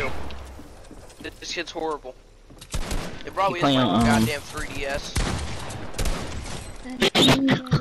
too. This kid's horrible. It probably is my on, um, goddamn 3DS.